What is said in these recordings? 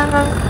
Bye.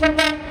Thank you.